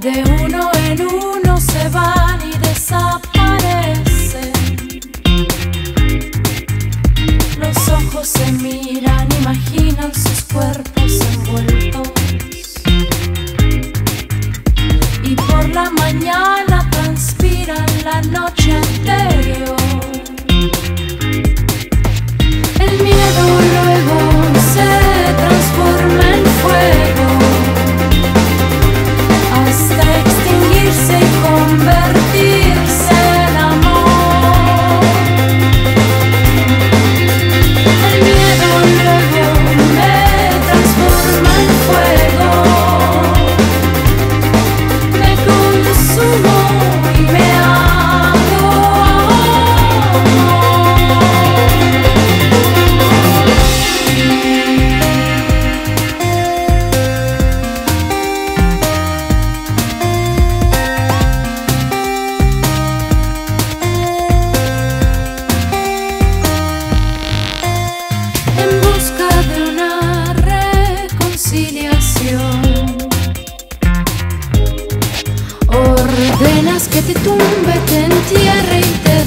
De uno en uno se van y desaparecen. Los ojos se miran, imaginan sus cuerpos envueltos. Y por la mañana transpiran la noche. Que te tumbe, te entierre y te